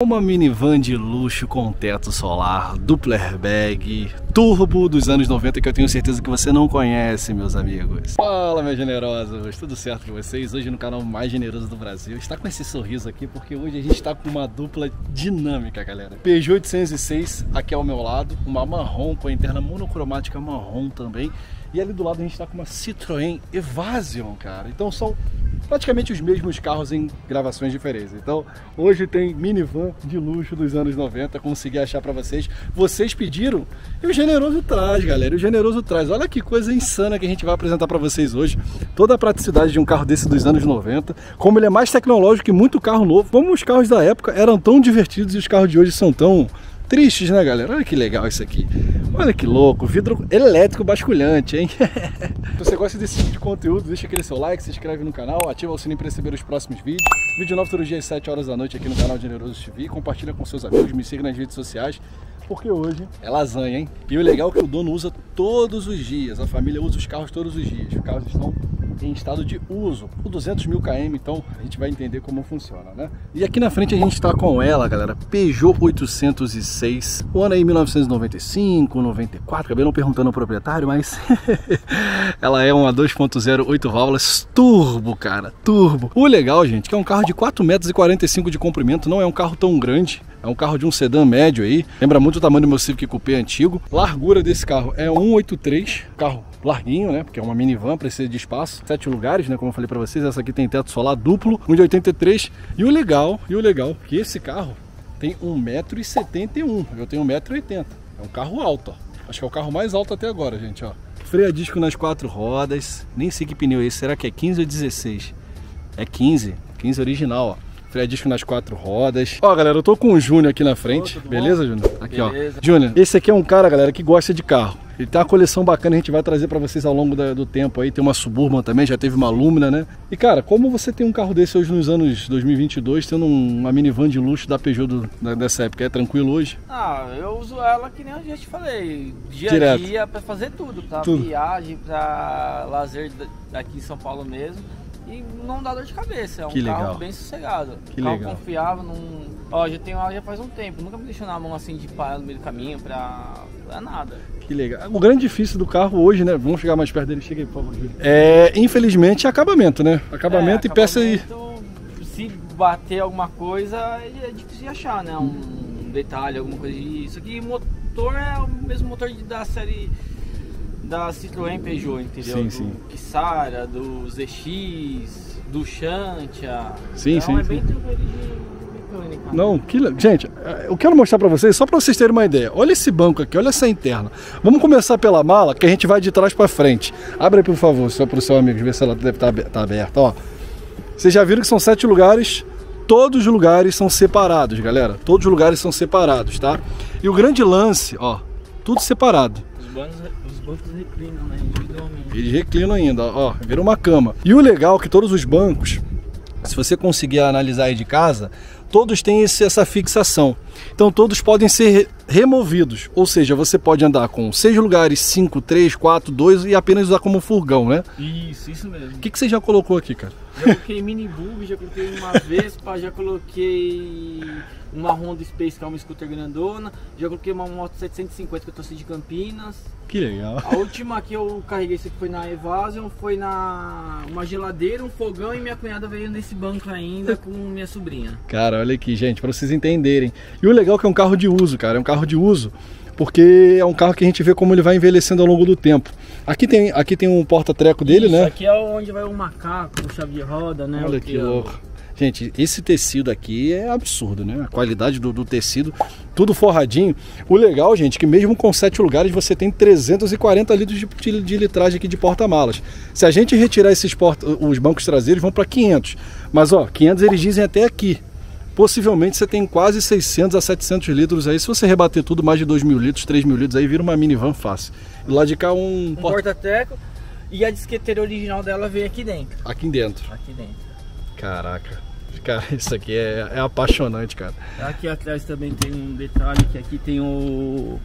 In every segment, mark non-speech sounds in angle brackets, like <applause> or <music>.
Uma minivan de luxo com teto solar, duplo airbag, turbo dos anos 90 que eu tenho certeza que você não conhece, meus amigos. Fala, meus generosos, tudo certo com vocês? Hoje no canal mais generoso do Brasil. Está com esse sorriso aqui porque hoje a gente está com uma dupla dinâmica, galera. Peugeot 806 aqui ao meu lado, uma marrom com a interna monocromática marrom também. E ali do lado a gente está com uma Citroën Evasion, cara. Então são praticamente os mesmos carros em gravações diferentes. Então, hoje tem minivan de luxo dos anos 90, consegui achar para vocês. Vocês pediram e o Generoso traz, galera. O Generoso traz. Olha que coisa insana que a gente vai apresentar para vocês hoje. Toda a praticidade de um carro desse dos anos 90, como ele é mais tecnológico que muito carro novo, como os carros da época eram tão divertidos e os carros de hoje são tão tristes, né, galera? Olha que legal isso aqui. Olha que louco, vidro elétrico basculhante, hein? <laughs> se você gosta desse tipo de conteúdo, deixa aquele seu like, se inscreve no canal, ativa o sininho para receber os próximos vídeos. Vídeo novo todo dia às 7 horas da noite aqui no canal Generoso TV. Compartilha com seus amigos, me siga nas redes sociais porque hoje é lasanha, hein? E o legal é que o dono usa todos os dias, a família usa os carros todos os dias. Os carros estão em estado de uso, por 200 mil km, então a gente vai entender como funciona, né? E aqui na frente a gente está com ela, galera, Peugeot 806, o ano aí 1995, 94, acabei não perguntando ao proprietário, mas <laughs> ela é uma 2.0 8 válvulas turbo, cara, turbo. O legal, gente, que é um carro de 4 metros e 45 de comprimento, não é um carro tão grande, é um carro de um sedã médio aí, lembra muito o tamanho do meu Civic Coupé antigo. Largura desse carro é 183, carro larguinho, né? Porque é uma minivan, precisa de espaço. Sete lugares, né? Como eu falei para vocês, essa aqui tem teto solar duplo, 1,83. E o legal, e o legal, que esse carro tem 1,71m. Eu tenho 1,80m. É um carro alto, ó. Acho que é o carro mais alto até agora, gente, ó. Freio a disco nas quatro rodas. Nem sei que pneu é esse. Será que é 15 ou 16? É 15. 15 original, ó. Freio disco nas quatro rodas. Ó, galera, eu tô com o Júnior aqui na frente. Beleza, Júnior? Aqui, Beleza. ó. Júnior, esse aqui é um cara, galera, que gosta de carro. Ele tem uma coleção bacana, a gente vai trazer para vocês ao longo da, do tempo aí. Tem uma Suburban também, já teve uma Lumina, né? E cara, como você tem um carro desse hoje nos anos 2022, tendo uma minivan de luxo da Peugeot do, da, dessa época, é tranquilo hoje? Ah, eu uso ela que nem eu já te falei, dia Direto. a dia para fazer tudo, pra tudo. viagem, para lazer daqui em São Paulo mesmo e não dá dor de cabeça. É um que carro legal. bem sossegado. Que carro legal. confiável, num. Ó, já tenho ela já faz um tempo. Nunca me deixou na mão assim de parar no meio do caminho pra. pra nada. Que legal. O grande difícil do carro hoje, né? Vamos chegar mais perto dele, chega aí, por favor. É, infelizmente, é acabamento, né? Acabamento é, e peça aí. Se bater alguma coisa, é difícil de achar, né? Um detalhe, alguma coisa disso. Aqui motor é o mesmo motor da série da Citroën Peugeot, entendeu? Sim, do sim. Kissara, do ZX, do Xantia. Sim, então sim, é sim. bem tranquilo de mecânica. Não, que, gente, eu quero mostrar pra vocês, só pra vocês terem uma ideia. Olha esse banco aqui, olha essa interna. Vamos começar pela mala, que a gente vai de trás pra frente. Abre aí, por favor, só pro seu amigo, ver se ela deve estar tá aberta, ó. Vocês já viram que são sete lugares, todos os lugares são separados, galera. Todos os lugares são separados, tá? E o grande lance, ó, tudo separado. Os bancos, os bancos reclinam, né? Individualmente. Eles reclinam ainda, ó, vira uma cama. E o legal é que todos os bancos, se você conseguir analisar aí de casa, todos têm esse- essa fixação. Então todos podem ser removidos, ou seja, você pode andar com seis lugares, cinco, três, quatro, dois e apenas usar como furgão, né? Isso, isso mesmo. O que, que você já colocou aqui, cara? Já coloquei mini bug, já coloquei uma Vespa, já coloquei uma Honda Space que é uma scooter grandona, já coloquei uma moto 750 que eu trouxe de Campinas. Que legal. A última que eu carreguei isso foi na Evasion, foi na uma geladeira, um fogão e minha cunhada veio nesse banco ainda com minha sobrinha. Cara, olha aqui, gente, para vocês entenderem. E o legal é que é um carro de uso, cara, é um carro de uso, porque é um carro que a gente vê como ele vai envelhecendo ao longo do tempo. Aqui tem, aqui tem um porta-treco dele, Isso né? aqui é onde vai o macaco, o chave de roda, né? Olha que ó. louco. Gente, esse tecido aqui é absurdo, né? A qualidade do, do tecido, tudo forradinho. O legal, gente, é que mesmo com sete lugares você tem 340 litros de, de, de litragem aqui de porta-malas. Se a gente retirar esses porta, os bancos traseiros, vão para 500. Mas ó, 500 eles dizem até aqui. Possivelmente você tem quase 600 a 700 litros aí. Se você rebater tudo, mais de 2 mil litros, 3 mil litros, aí vira uma minivan fácil. E lá de cá um, Um porta... porta-teco e a disqueteira original dela veio aqui dentro. aqui dentro. Aqui dentro. Caraca. Cara, isso aqui é, é apaixonante, cara. Aqui atrás também tem um detalhe que aqui tem o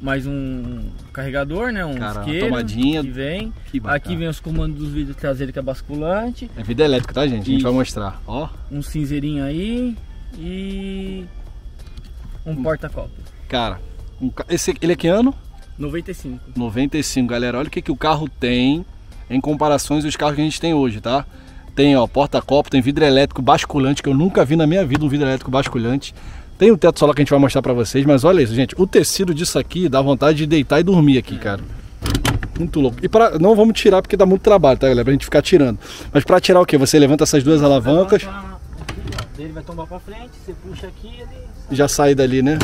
mais um carregador, né? Um Cara, isqueiro tomadinha. que vem. Que. Aqui vem os comandos dos vidros traseiros que é basculante. É vida elétrica, tá, gente? A gente Isso. vai mostrar. Ó, Um cinzeirinho aí. e um porta-copo. Cara, um esse, ele é que ano? 95. 95, galera. Olha o que, que o carro tem em comparações aos carros que a gente tem hoje, tá? Tem, ó, porta-copo, tem vidro elétrico basculante, que eu nunca vi na minha vida um vidro elétrico basculante. Tem o teto solar que a gente vai mostrar pra vocês, mas olha isso, gente. O tecido disso aqui dá vontade de deitar e dormir aqui, cara. Muito louco. E para não vamos tirar porque dá muito trabalho, tá, galera? Pra gente ficar tirando. Mas pra tirar o quê? Você levanta essas duas alavancas Ele vai tombar pra frente, você puxa aqui e ele já sai dali, né?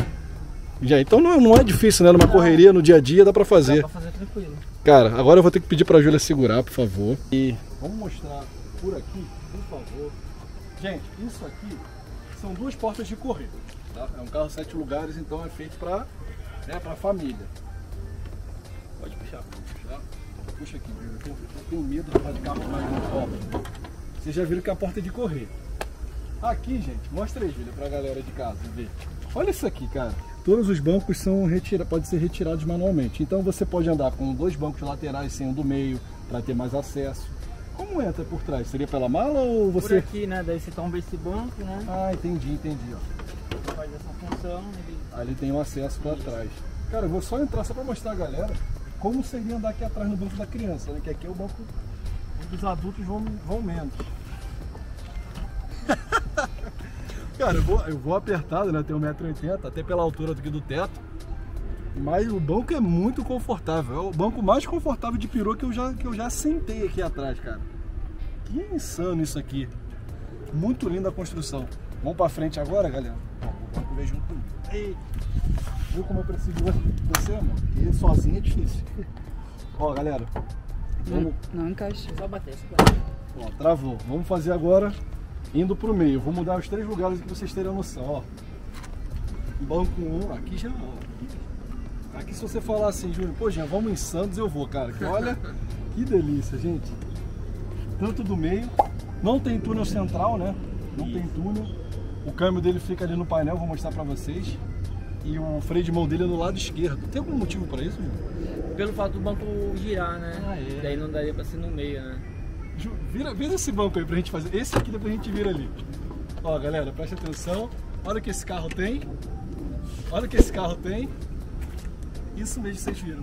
Já, então não, não é difícil, né? Numa correria no dia a dia dá pra fazer. dá pra fazer tranquilo. Cara, agora eu vou ter que pedir pra Júlia segurar, por favor. E vamos mostrar por aqui, por favor. Gente, isso aqui são duas portas de correr. Tá? É um carro sete lugares, então é feito pra, né, pra família. Pode puxar. Puxar. Puxa aqui. Eu tenho, eu tenho medo de carro mais muito Vocês já viram que a porta é de correr. Aqui, gente, mostra aí, Júlia, pra galera de casa ver. Olha isso aqui, cara. Todos os bancos são retira... podem ser retirados manualmente. Então você pode andar com dois bancos laterais sem um do meio, para ter mais acesso. Como entra por trás? Seria pela mala ou Por você. aqui, né? Daí você tomba esse banco, né? Ah, entendi, entendi. Ó. Função, ele Ali tem o acesso para trás. Cara, eu vou só entrar só para mostrar a galera como seria andar aqui atrás no banco da criança, né? Que aqui é o banco onde os adultos vão, vão menos. <laughs> Cara, eu vou, eu vou apertado, né? Tenho 1,80m, até pela altura aqui do teto. Mas o banco é muito confortável. É o banco mais confortável de peru que eu já, que eu já sentei aqui atrás, cara. Que insano isso aqui. Muito linda a construção. Vamos pra frente agora, galera? Veio junto comigo. Ei, viu como eu preciso de você, amor? Porque sozinho é difícil. <laughs> Ó, galera. Vamos, Não, não encaixa. só bater, só bater. Ó, travou. Vamos fazer agora indo pro meio. Vou mudar os três lugares que vocês terem noção, ó. Banco 1, aqui já, ó. Aqui, se você falar assim, Júnior, pô, Jean, vamos em Santos, eu vou, cara. Que olha, <laughs> que delícia, gente. Tanto do meio. Não tem túnel central, né? Não tem túnel. O câmbio dele fica ali no painel, vou mostrar pra vocês. E o freio de mão dele é no lado esquerdo. Tem algum motivo pra isso, Júnior? Pelo fato do banco girar, né? Ah, é. Daí não daria pra ser no meio, né? Ju, Vira, vira esse banco aí pra gente fazer. Esse aqui depois a gente vira ali. Ó, galera, preste atenção. Olha o que esse carro tem. Olha o que esse carro tem. Isso mesmo que vocês viram.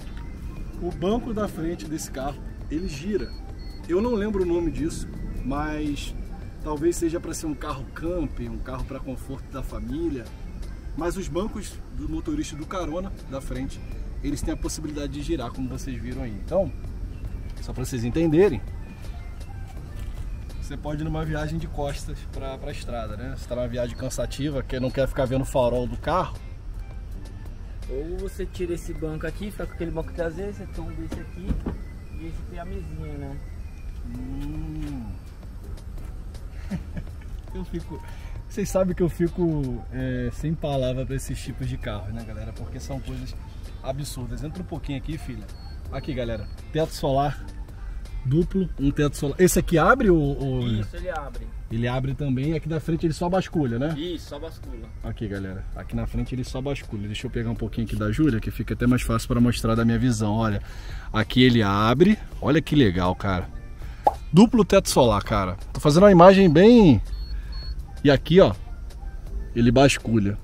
O banco da frente desse carro, ele gira. Eu não lembro o nome disso, mas talvez seja para ser um carro camping, um carro para conforto da família. Mas os bancos do motorista do carona da frente, eles têm a possibilidade de girar, como vocês viram aí. Então, só para vocês entenderem, você pode ir numa viagem de costas para a estrada, né? Você está numa viagem cansativa, que não quer ficar vendo o farol do carro, Ou você tira esse banco aqui, fica com aquele banco traseiro, você tomba esse aqui e esse tem a mesinha, né? Hum. <laughs> eu fico. Vocês sabem que eu fico é, sem palavra para esses tipos de carros, né, galera? Porque são coisas absurdas. Entra um pouquinho aqui, filha. Aqui, galera. Teto solar duplo, um teto solar. Esse aqui abre ou. Isso, ele abre. Ele abre também. Aqui da frente ele só basculha, né? Isso, só bascula. Aqui, galera. Aqui na frente ele só basculha. Deixa eu pegar um pouquinho aqui da Júlia, que fica até mais fácil para mostrar da minha visão. Olha, aqui ele abre. Olha que legal, cara. Duplo teto solar, cara. Tô fazendo uma imagem bem. E aqui, ó, ele basculha.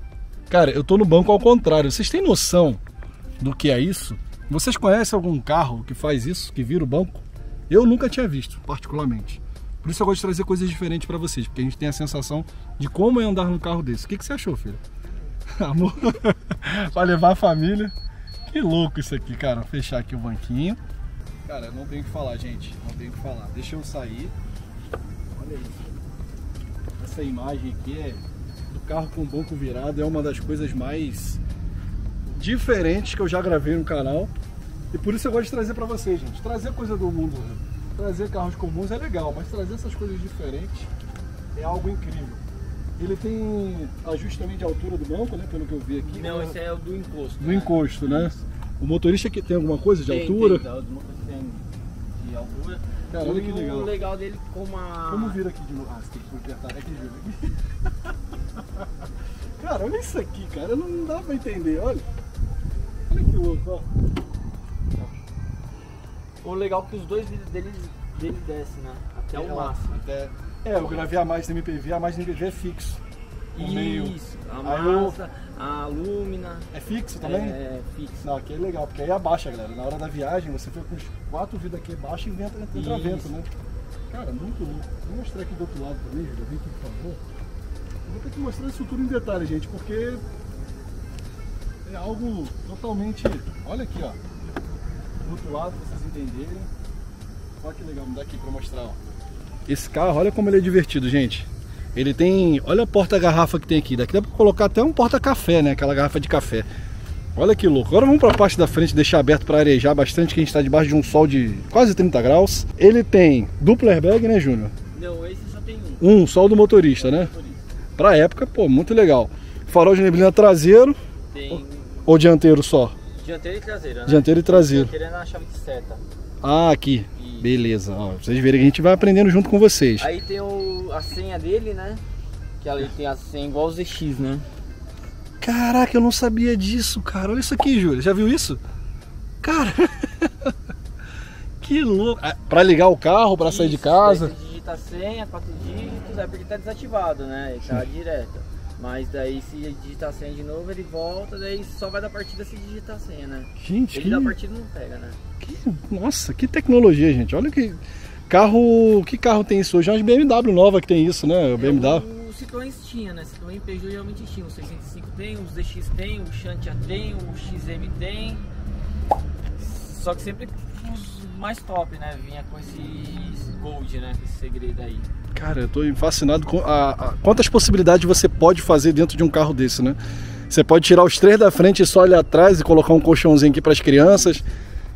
Cara, eu tô no banco ao contrário. Vocês têm noção do que é isso? Vocês conhecem algum carro que faz isso, que vira o banco? Eu nunca tinha visto, particularmente. Por isso eu gosto de trazer coisas diferentes para vocês, porque a gente tem a sensação de como é andar num carro desse. O que, que você achou, filho? <laughs> Amor, <laughs> para levar a família. Que louco isso aqui, cara. Vou fechar aqui o banquinho. Cara, não tenho o que falar, gente. Tenho que falar. Deixa eu sair. Olha isso. Essa imagem aqui é do carro com o banco virado. É uma das coisas mais diferentes que eu já gravei no canal. E por isso eu gosto de trazer para vocês, gente. Trazer coisa do mundo, trazer carros comuns é legal, mas trazer essas coisas diferentes é algo incrível. Ele tem ajuste também de altura do banco, né? Pelo que eu vi aqui. Não, esse é o do encosto. Do né? encosto, né? O motorista que tem alguma coisa de Tem, altura? Tem, o do motorista tem de altura. Cara, olha e que legal. o legal dele como a... Como vira aqui de novo? Ah, você tem que apertar aqui, Júlio. <laughs> cara, olha isso aqui, cara. Não dá pra entender, olha. Olha que louco, ó. O legal é que os dois vidros dele, dele descem, né? Até o É, máximo. Até... É, eu gravei a mais do MPV, a mais do MPV é fixo. Isso, meio... a eu- massa, a lúmina. É fixo também? É fixo. Não, aqui é legal, porque aí abaixa, galera. Na hora da viagem, você fica com os quatro vidros aqui abaixo e entra, entra Isso. vento, né? Cara, muito louco. Vou mostrar aqui do outro lado também, Júlia. Vem aqui, por favor. Eu vou ter que mostrar isso tudo em detalhe, gente, porque é algo totalmente... Olha aqui, ó. Do outro lado, pra vocês entenderem. Olha que legal, me dá aqui pra mostrar, ó. Esse carro, olha como ele é divertido, gente. Ele tem, olha a porta-garrafa que tem aqui. Daqui dá pra colocar até um porta-café, né? Aquela garrafa de café. Olha que louco. Agora vamos para a parte da frente, deixar aberto para arejar bastante, que a gente está debaixo de um sol de quase 30 graus. Ele tem duplo airbag, né, Júnior? Não, esse só tem um. Um, só o do motorista, né? Pra época, pô, muito legal. Farol de neblina traseiro Tem ou dianteiro só? dianteira e traseira, né? Dianteiro e traseiro. Dianteira é na chave de seta. Ah, aqui. E Beleza. Ó, pra vocês verem que a gente vai aprendendo junto com vocês. Aí tem o, a senha dele, né? Que ela tem a senha igual os ZX, né? Caraca, eu não sabia disso, cara. Olha isso aqui, Júlia. Já viu isso? Cara. <laughs> que louco. Ah, Pra ligar o carro, pra sair de Isso, casa. Você digita a senha, quatro dígitos, é porque tá desativado, né? Ele tá direto. Mas daí se digitar a senha de novo, ele volta, daí só vai dar partida se digitar a senha, né? Gente, Ele que, da partida não pega, né? que- Nossa, que tecnologia, gente. Olha que. Carro. Que carro tem isso hoje? É uma BMW nova que tem isso, né? O BMW. É, o Citroën tinha, né? Citroën Peugeot geralmente tinha. O 605 tem, os DX tem, o Xantia tem, o XM tem. Só que sempre mais top, né? Vinha com esse Gold, né? Esse segredo aí. Cara, eu tô fascinado com a, a- quantas possibilidades você pode fazer dentro de um carro desse, né? Você pode tirar os três da frente e só olhar atrás e colocar um colchãozinho aqui para as crianças.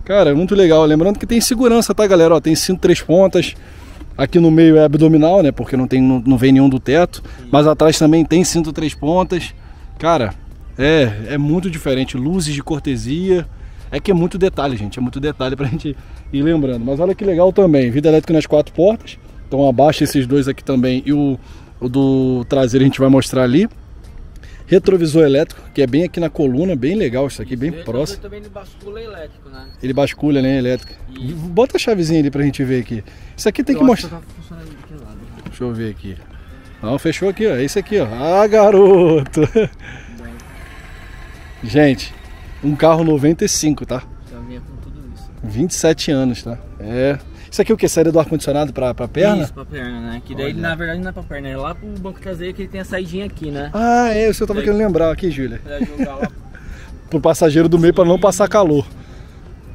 Cara, é muito legal. Lembrando que tem segurança, tá, galera? Ó, tem cinto três pontas. Aqui no meio é abdominal, né? Porque não, tem, não, não vem nenhum do teto. Mas atrás também tem cinto três pontas. Cara, é, é muito diferente. Luzes de cortesia. É que é muito detalhe, gente. É muito detalhe pra gente ir lembrando. Mas olha que legal também. Vida elétrica nas quatro portas. Então abaixa esses dois aqui também. E o, o do traseiro a gente vai mostrar ali. Retrovisor elétrico, que é bem aqui na coluna, bem legal isso aqui, bem Esse próximo. também ele bascula elétrico, né? Ele basculha, né, elétrica. Isso. Bota a chavezinha ali pra gente ver aqui. Isso aqui tem Eu que mostrar. tá. Deixa eu ver aqui. Não, fechou aqui, ó. É esse aqui, ó. Ah, garoto! Gente, um carro 95, tá? 27 anos, tá? É. Isso aqui é o que? Saída do ar-condicionado pra, pra perna? Isso, pra perna, né? Que daí, Olha. na verdade, não é pra perna, é lá pro banco traseiro que ele tem a saidinha aqui, né? Ah, é, isso eu tava Daí- querendo lembrar aqui, Júlia. Lá. <laughs> Pro passageiro do meio pra não passar calor.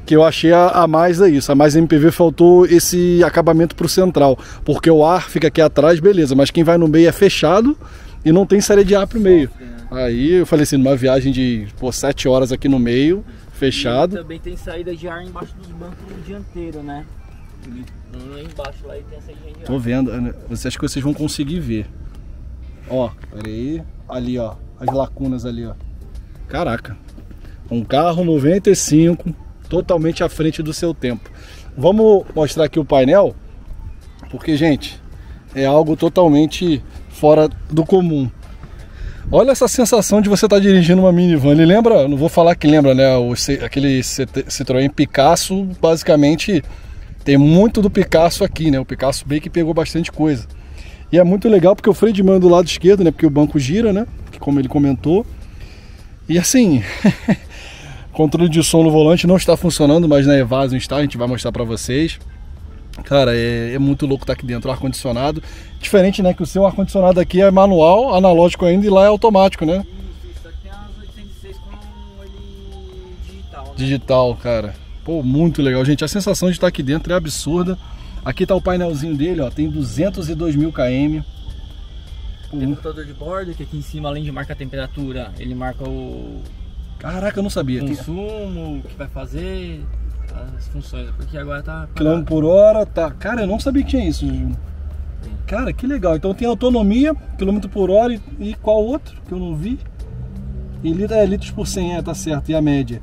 Que eu achei a, a mais é isso. A mais MPV faltou esse acabamento pro central. Porque o ar fica aqui atrás, beleza. Mas quem vai no meio é fechado e não tem saída de ar pro meio. Aí eu falei assim, numa viagem de pô, 7 horas aqui no meio, E fechado. também tem saída de ar embaixo dos bancos dianteiro, né? E Lá embaixo lá tem a saída de ar. Tô vendo, né? Você acha que vocês vão conseguir ver. Ó, peraí. Ali, ó. As lacunas ali, ó. Caraca. Um carro 95, totalmente à frente do seu tempo. Vamos mostrar aqui o painel, porque, gente, é algo totalmente fora do comum. Olha essa sensação de você estar dirigindo uma minivan. Ele lembra, não vou falar que lembra, né? O, aquele Citroën Picasso, basicamente tem muito do Picasso aqui, né? O Picasso bem que pegou bastante coisa. E é muito legal porque o freio de mão é do lado esquerdo, né? Porque o banco gira, né? Como ele comentou. E assim, <laughs> controle de som no volante não está funcionando, mas na Evasion está, a gente vai mostrar para vocês. Cara, é, é muito louco estar aqui dentro, o ar-condicionado. Diferente, né? Que o seu ar-condicionado aqui é manual, analógico ainda, e lá é automático, né? Isso, isso aqui tem as 806 com ele digital, né? Digital, cara. Pô, muito legal, gente. A sensação de estar aqui dentro é absurda. Aqui tá o painelzinho dele, ó. Tem 202 mil km. Pô, Tem o computador de bordo, que aqui em cima, além de marcar a temperatura, ele marca o Caraca, eu não sabia. Consumo, o que vai fazer, as funções, porque agora tá. quilômetro por hora, tá. Cara, eu não sabia que tinha isso, Júnior. Cara, que legal. Então tem autonomia, quilômetro por hora e, e qual outro que eu não vi? E lit- é, litros por 100, é, tá certo. E a média.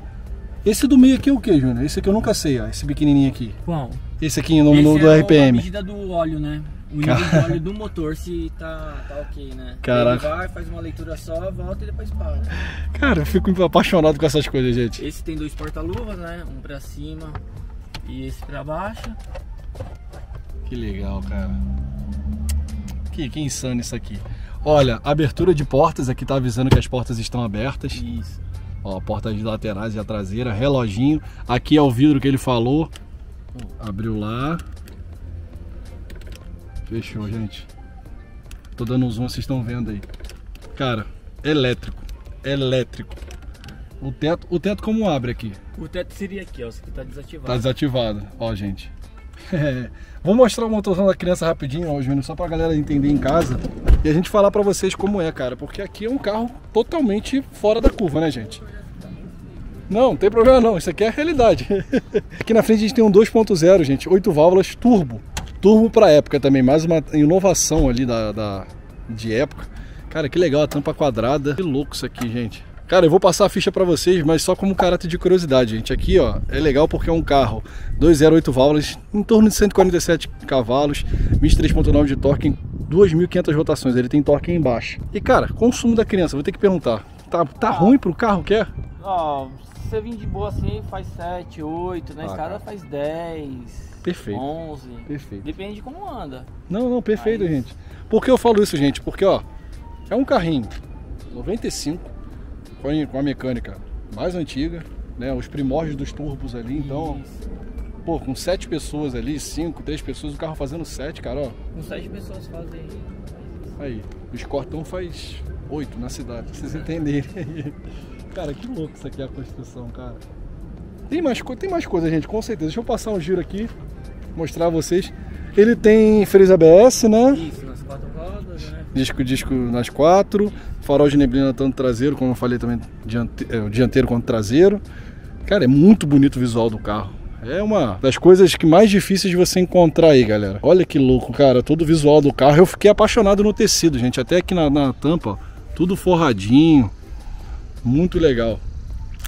Esse do meio aqui é o que, Júnior? Esse aqui eu nunca sei, ó. Esse pequenininho aqui. Qual? Esse aqui no, Esse no- do é o- A RPM. medida do óleo, né? O nível Cara. do óleo do motor, se tá, tá ok, né? Caraca. Ele vai, faz uma leitura só, volta e depois para. Cara, eu fico apaixonado com essas coisas, gente. Esse tem dois porta-luvas, né? Um pra cima e esse pra baixo. Que legal, cara. Que, que insano isso aqui. Olha, abertura de portas, aqui tá avisando que as portas estão abertas. Isso. Ó, portas de laterais e a traseira, reloginho. Aqui é o vidro que ele falou. Abriu lá. Fechou, gente. Tô dando um zoom, vocês estão vendo aí. Cara, elétrico. Elétrico. O teto, o teto como abre aqui? O teto seria aqui, ó. Isso aqui tá desativado. Tá desativado. Ó, gente. <laughs> Vou mostrar o motorzão da criança rapidinho, ó, Júnior, só pra galera entender em casa. E a gente falar pra vocês como é, cara. Porque aqui é um carro totalmente fora da curva, né, gente? Não, não tem problema não. Isso aqui é a realidade. <laughs> aqui na frente a gente tem um 2.0, gente. 8 válvulas turbo. Turbo pra época também. Mais uma inovação ali da, da, de época. Cara, que legal a tampa quadrada. Que louco isso aqui, gente. Cara, eu vou passar a ficha para vocês, mas só como caráter de curiosidade, gente. Aqui, ó, é legal porque é um carro 208 válvulas, em torno de 147 cavalos, 23.9 de torque, 2.500 rotações. Ele tem torque embaixo. E, cara, consumo da criança, vou ter que perguntar. Tá, tá ruim pro carro, quer? Ó, se você vir de boa assim, faz 7, 8, na Ah, estrada cara. faz 10, Perfeito. 11. Perfeito. Depende de como anda. Não, não, perfeito, Mas- gente. Por que eu falo isso, gente? Porque, ó, é um carrinho 95 com a- com a mecânica mais antiga, né? Os primórdios dos turbos ali, então, Isso. pô, com sete pessoas ali, cinco, três pessoas, o carro fazendo sete, cara, ó. Com 7 pessoas fazem. Aí, o Escortão faz oito na cidade, pra vocês entenderem aí. Cara, que louco isso aqui é a construção, cara. Tem mais, tem mais coisa, gente, com certeza. Deixa eu passar um giro aqui, mostrar a vocês. Ele tem freio ABS, né? Isso, nas quatro rodas, né? Disco, disco nas quatro, farol de neblina tanto traseiro, como eu falei também, diante, é, o dianteiro quanto traseiro. Cara, é muito bonito o visual do carro. É uma das coisas que mais difíceis de você encontrar aí, galera. Olha que louco, cara, todo o visual do carro. Eu fiquei apaixonado no tecido, gente. Até aqui na, na tampa, ó, tudo forradinho. Muito legal.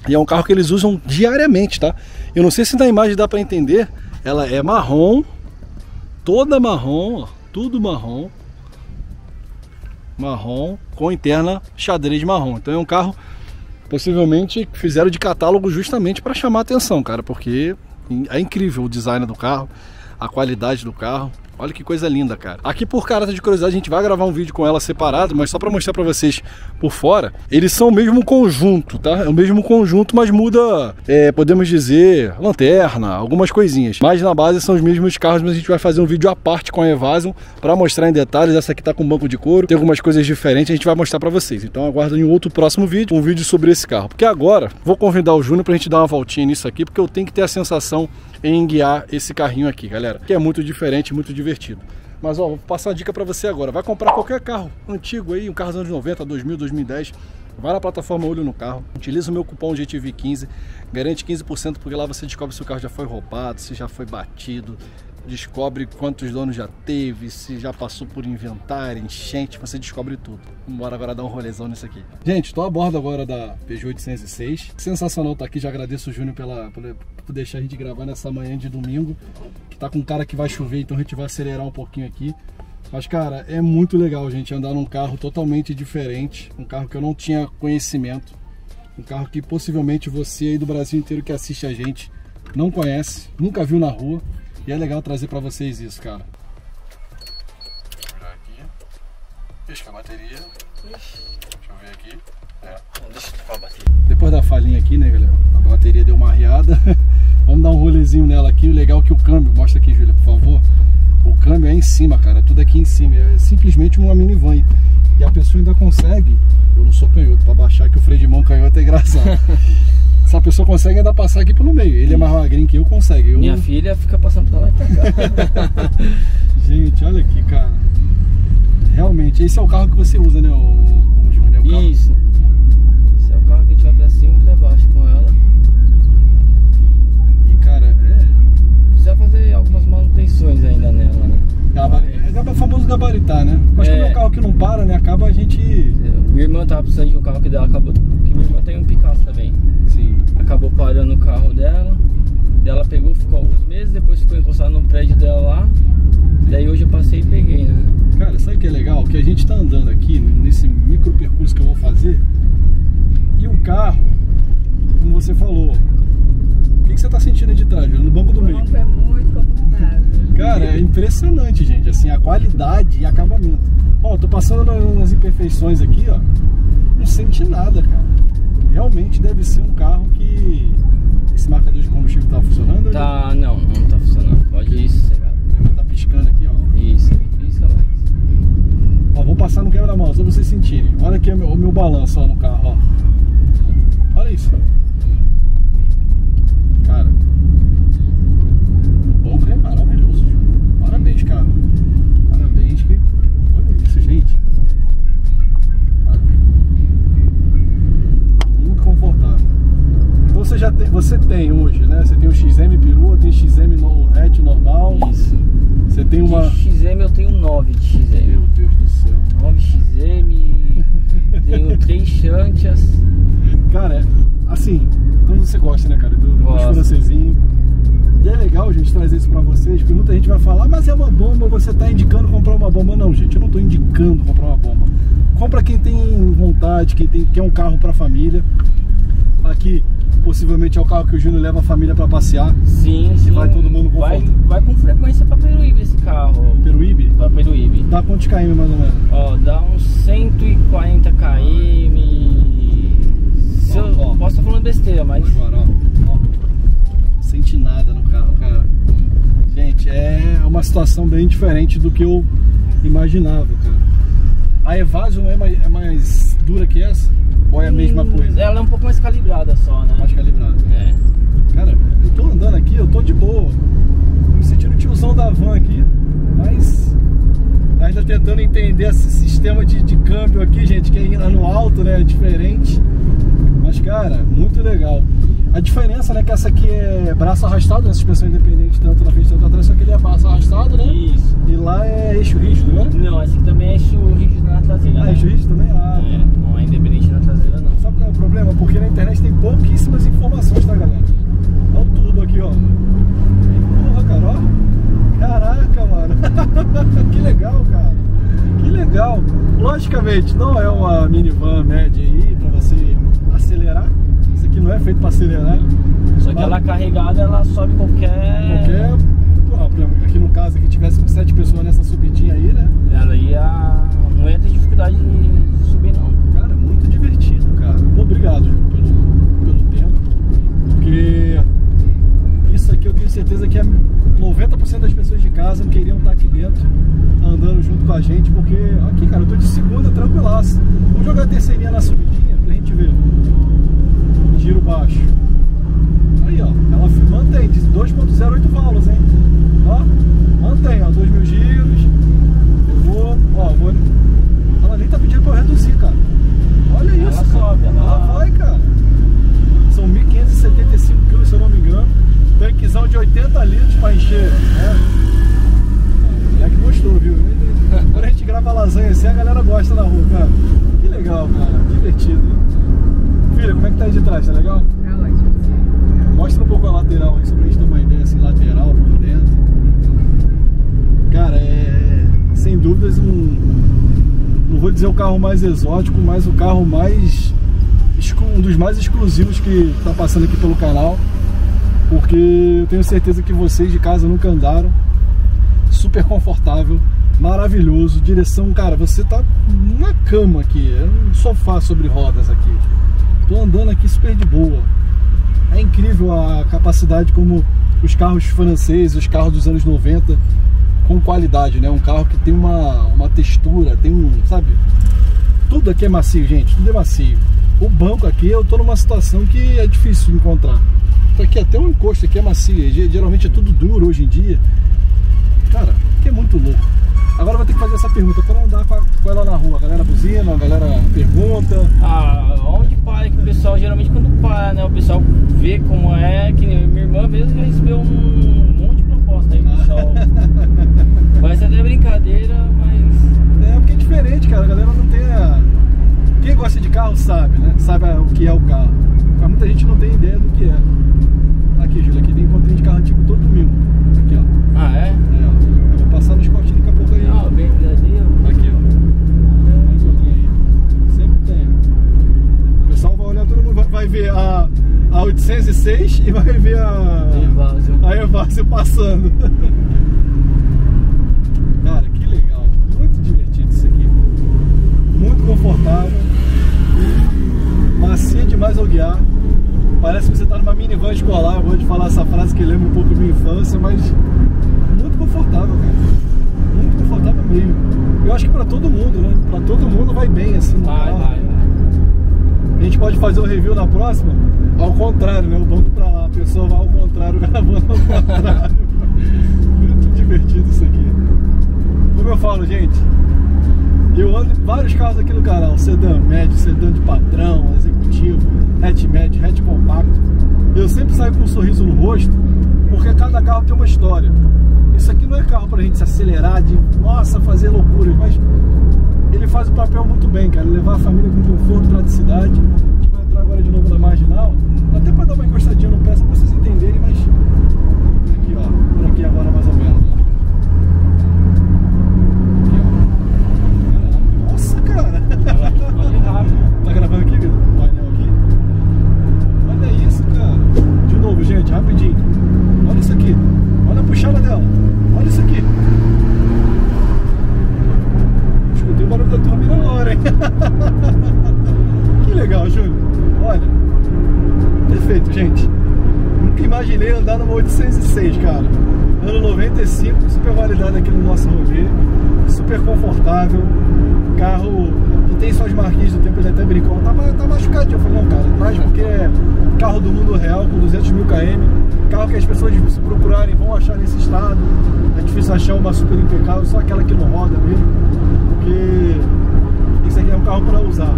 E é um carro que eles usam diariamente, tá? Eu não sei se na imagem dá pra entender. Ela é marrom, toda marrom, ó, tudo marrom marrom com interna xadrez marrom. Então é um carro possivelmente fizeram de catálogo justamente para chamar atenção, cara, porque é incrível o design do carro, a qualidade do carro. Olha que coisa linda, cara. Aqui por caráter de curiosidade a gente vai gravar um vídeo com ela separado, mas só para mostrar para vocês por fora, eles são o mesmo conjunto, tá? É o mesmo conjunto, mas muda, é, podemos dizer, lanterna, algumas coisinhas. Mas na base são os mesmos carros, mas a gente vai fazer um vídeo à parte com a Evasion para mostrar em detalhes. Essa aqui tá com banco de couro, tem algumas coisas diferentes, a gente vai mostrar para vocês. Então aguardem um outro próximo vídeo, um vídeo sobre esse carro. Porque agora vou convidar o Júnior pra gente dar uma voltinha nisso aqui, porque eu tenho que ter a sensação em guiar esse carrinho aqui, galera. Que é muito diferente, muito divertido. Mas ó, vou passar uma dica para você agora. Vai comprar qualquer carro antigo aí, um carro dos anos 90, 2000, 2010. Vai na plataforma Olho no Carro, utiliza o meu cupom GTV15, garante 15% porque lá você descobre se o carro já foi roubado, se já foi batido, descobre quantos donos já teve, se já passou por inventário, enchente, você descobre tudo. Bora agora dar um rolezão nisso aqui. Gente, estou a bordo agora da Peugeot 806. Sensacional estar aqui, já agradeço o Júnior pela, pela- por deixar a gente gravar nessa manhã de domingo, que tá com cara que vai chover, então a gente vai acelerar um pouquinho aqui. Mas, cara, é muito legal, gente, andar num carro totalmente diferente, um carro que eu não tinha conhecimento, um carro que possivelmente você aí do Brasil inteiro que assiste a gente não conhece, nunca viu na rua, e é legal trazer pra vocês isso, cara. Virar aqui. Pisca a bateria. Deixa eu ver aqui. É. Deixa eu a bateria. Depois da falhinha aqui, né, galera? A bateria deu uma arriada. <laughs> Vamos dar um rolezinho nela aqui. O legal é que o câmbio, mostra aqui, Júlia, por favor. O câmbio é em cima, cara. Tudo aqui em cima. É simplesmente uma minivan. E a pessoa ainda consegue. Eu não sou canhoto, pra baixar que o freio de mão canhoto é engraçado. <laughs> Essa pessoa consegue ainda passar aqui pelo meio. Ele é mais magrinho que eu, consegue. Eu Minha filha fica passando pra lá e pra cá. Gente, olha aqui, cara. Realmente, esse é o carro que você usa, né, o, o Júnior? É o Isso. Esse é o carro que a gente vai pra cima e pra baixo com ela. E, cara, é. Precisa fazer algumas manutenções ainda nela, né? Gaba- É gaba- famoso gabaritar, né? Mas É. como é um carro que não para, né? Acaba a gente. Minha irmã tava precisando de um carro que dela acabou. Que minha irmã tem um Picasso também. Sim. Acabou parando o carro dela. Ela pegou, ficou alguns meses, depois ficou encostado no prédio dela lá. Daí hoje eu passei e peguei, né? Cara, sabe o que é legal? Que a gente tá andando aqui nesse micro percurso que eu vou fazer. E o carro, como você falou, que, que você tá sentindo aí de trás? No banco do O meio. banco é muito confortável. Cara, é impressionante, gente, assim, a qualidade e acabamento. Ó, tô passando na- nas imperfeições aqui, ó. Não sente nada, cara. Realmente deve ser um carro que. Esse marcador de combustível tá funcionando? ou Tá, não, não tá funcionando. Pode ir sossegado. Tá piscando aqui, ó. Isso, pisca mais. Ó, vou passar no quebra-mão, só pra vocês sentirem. Olha aqui o meu, o meu balanço ó, no carro, ó. Olha isso. Cara. Já tem, você tem hoje, né? Você tem o XM perua, tem XM no hatch normal. Isso. Você tem uma. De XM eu tenho 9 de XM. Meu Deus do céu. 9 XM, <laughs> tenho 3 chanchas. Cara, é, assim, então você gosta, né, cara, do, dos Gosto. francesinhos. E é legal, gente, trazer isso pra vocês, porque muita gente vai falar, mas é uma bomba, você tá indicando comprar uma bomba. Não, gente, eu não tô indicando comprar uma bomba. Compra quem tem vontade, quem tem, quer um carro pra família. Aqui, possivelmente é o carro que o Júnior leva a família pra passear. Sim, sim. vai todo mundo com vai, vai com frequência pra Peruíbe esse carro. Peruíbe, Pra Peruíbe. dá quantos km mais ou menos? Ó, dá uns 140 km. Se eu Ó, ó. posso estar falando besteira, mas. Agora, ó, ó. Sente nada no carro, cara. Gente, é uma situação bem diferente do que eu imaginava, cara. A Evasion é mais, é mais dura que essa? É a mesma Hum, coisa? Ela é um pouco mais calibrada só, né? Mais calibrada. É. Cara, eu tô andando aqui, eu tô de boa. Tô me sentindo o tiozão da van aqui, mas ainda tentando entender esse sistema de, de câmbio aqui, gente, que é ainda no alto, né? É diferente. Mas, cara, muito legal. A diferença, né, que essa aqui é braço arrastado, né? Suspensão independente, tanto na frente quanto atrás, só que ele é braço arrastado, né? Isso. E lá é eixo rígido, né? Não, esse aqui também é eixo rígido na traseira. Ah, né? eixo rígido também? Ah, É, tá. não é independente na traseira, não. Sabe qual é o problema? Porque na internet tem pouquíssimas informações, tá, galera? Olha o turbo aqui, ó. Porra, cara, ó. Caraca, mano. <laughs> que legal, cara. Que legal. Logicamente, não é uma minivan média aí pra você acelerar. Aqui não é feito pra acelerar. Só que Mas ela carregada, ela sobe qualquer. Qualquer. Aqui no caso, que tivesse sete pessoas nessa subidinha aí, né? Ela ia. Não ia ter dificuldade de subir, não. Cara, muito divertido, cara. Obrigado pelo, pelo tempo. Porque isso aqui eu tenho certeza que é 90% das pessoas de casa queriam estar aqui dentro, andando junto com a gente, porque aqui, cara, eu tô de segunda tranquilaço. Vamos jogar a terceirinha na subidinha pra gente ver. Giro baixo. Aí, ó, ela mantém, de 2.08 válvulas, hein? Ó, mantém, ó, 2 mil giros. Eu vou, ó, vou. Ela nem tá pedindo pra eu reduzir, cara. Olha Ela isso, cara. sobe, ela- vai, cara. São 1.575 quilos, se eu não me engano. Tanquezão de 80 litros pra encher, né? Ah, Moleque gostou, viu? <laughs> Quando a gente grava lasanha assim, a galera gosta na rua, cara. Como é que tá aí de trás? Tá legal? Tá ótimo. Mostra um pouco a lateral aí, só pra gente ter uma ideia, assim, lateral por dentro. Cara, é. Sem dúvidas um. Não vou dizer o carro mais exótico, mas o carro mais. Um dos mais exclusivos que tá passando aqui pelo canal. Porque eu tenho certeza que vocês de casa nunca andaram. Super confortável, maravilhoso. Direção, cara, você tá numa cama aqui, é um sofá sobre rodas aqui. Tô andando aqui super de boa. É incrível a capacidade como os carros franceses, os carros dos anos 90, com qualidade, né? Um carro que tem uma, uma textura, tem um, sabe? Tudo aqui é macio, gente, tudo é macio. O banco aqui, eu tô numa situação que é difícil de encontrar. Isso aqui até o encosto aqui é macio, ge- geralmente é tudo duro hoje em dia. Cara, que é muito louco. Agora eu vou ter que fazer essa pergunta, para andar com, a- com ela na rua, a galera buzina, a galera pergunta. Ah, onde para que o pessoal, geralmente quando para, né? O pessoal vê como é, que minha irmã mesmo recebeu um monte de proposta aí, pessoal. <laughs> Parece até brincadeira, mas. É porque é diferente, cara. A galera não tem a. Quem gosta de carro sabe, né? Sabe o que é o carro. Mas muita gente não tem ideia do que é. Aqui, Júlio, aqui tem encontrinho de carro antigo todo domingo. Aqui, ó. Ah, é? É, ó. Eu vou passar no Scott daqui a pouco aí. Ah, bem verdadeiro. Aqui, ó. Encontrinho aí. Sempre tem. O pessoal vai olhar, todo mundo vai, vai ver a, a 806 e vai ver a, Evásio. a Evásio passando. <laughs> Cara, que legal. Muito divertido isso aqui. Muito confortável. Macia demais ao guiar. Parece que você está numa minivan escolar. Eu vou te falar essa frase que lembra um pouco da minha infância, mas muito confortável, cara. Muito confortável mesmo. Eu acho que para todo mundo, né? Para todo mundo vai bem assim. Vai, vai, vai. A gente pode fazer o review na próxima ao contrário, né? O banco pra lá, a pessoa vai ao contrário, <laughs> gravando ao contrário. Muito divertido isso aqui. Como eu falo, gente, eu ando em vários carros aqui no canal, sedã médio, sedã de padrão, executivo, hatch médio, hatch compacto. Eu sempre saio com um sorriso no rosto, porque cada carro tem uma história. Isso aqui não é carro pra gente se acelerar, de nossa, fazer loucuras, mas ele faz o papel muito bem, cara. Levar a família com conforto, praticidade. A gente vai entrar agora de novo na marginal. Até para dar uma encostadinha no pé, só pra vocês entenderem, mas. Aqui, ó. Por aqui agora mais ou menos. ó. Aqui, ó. Nossa, cara! Pode ir rápido. Tá gravando aqui, Vitor? O painel aqui? Olha isso, cara. De novo, gente, rapidinho. Olha isso aqui. Olha a puxada dela. Olha isso aqui. Escutei o barulho da turbina agora, hein? que legal, Júlio. Olha. Perfeito, gente. Nunca imaginei andar numa 806, cara. Ano 95, super validado aqui no nosso rolê. Super confortável. Carro que tem suas marquinhas do tempo, ele até brincou. Tá, ma- tá machucadinho. Eu falei, não, cara, traz porque é carro do mundo real com 200 mil km. Carro que as pessoas se procurarem vão achar nesse estado. É difícil achar uma super impecável, só aquela que não roda mesmo. Porque isso aqui é um carro para usar.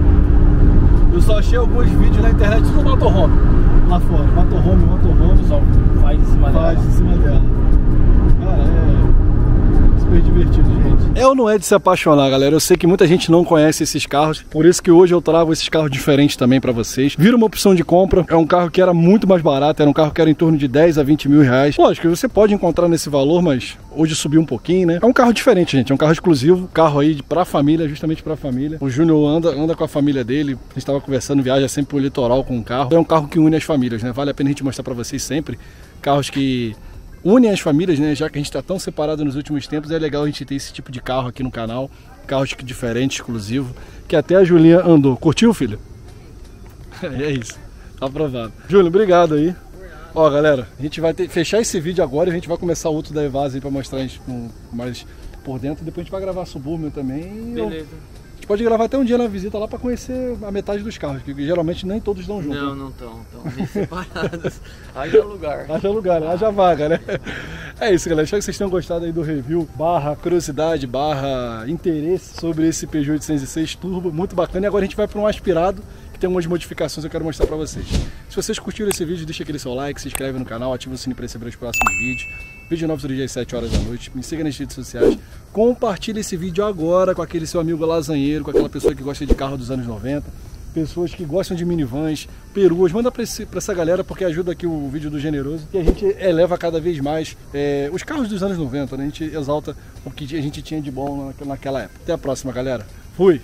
Eu só achei alguns vídeos na internet do motorhome lá fora. É ou não é de se apaixonar, galera? Eu sei que muita gente não conhece esses carros, por isso que hoje eu trago esses carros diferentes também pra vocês. Vira uma opção de compra, é um carro que era muito mais barato, era um carro que era em torno de 10 a 20 mil reais. Lógico, você pode encontrar nesse valor, mas hoje subiu um pouquinho, né? É um carro diferente, gente, é um carro exclusivo, carro aí pra família, justamente pra família. O Júnior anda, anda com a família dele, a gente tava conversando, viaja sempre pro litoral com o carro. É um carro que une as famílias, né? Vale a pena a gente mostrar pra vocês sempre. Carros que unem as famílias, né? Já que a gente está tão separado nos últimos tempos, é legal a gente ter esse tipo de carro aqui no canal. Carros que- diferente, exclusivo. Que até a Julinha andou. Curtiu, filho? <laughs> é isso. Tá aprovado. Júlio, obrigado aí. Ó, galera, a gente vai ter, fechar esse vídeo agora e a gente vai começar outro da Evasa aí pra mostrar a gente com mais por dentro. Depois a gente vai gravar Suburban também. eu- Beleza. Gente pode gravar até um dia na visita lá pra conhecer a metade dos carros, que geralmente nem todos estão juntos. Não, né? não estão. Estão <laughs> separados. Haja lugar. Haja lugar, né? haja vaga, né? É isso, galera. Espero que vocês tenham gostado aí do review, barra curiosidade, barra interesse sobre esse Peugeot 806 Turbo. Muito bacana. E agora a gente vai para um aspirado, tem umas modificações que eu quero mostrar para vocês. Se vocês curtiram esse vídeo, deixa aquele seu like, se inscreve no canal, ativa o sininho para receber os próximos vídeos. Vídeo novo todo dia às 7 horas da noite. Me siga nas redes sociais. Compartilhe esse vídeo agora com aquele seu amigo lasanheiro, com aquela pessoa que gosta de carro dos anos 90 pessoas que gostam de minivans, peruas, manda para essa galera porque ajuda aqui o vídeo do Generoso e a gente eleva cada vez mais é, os carros dos anos 90, né? a gente exalta o que a gente tinha de bom naquela época. Até a próxima, galera. Fui!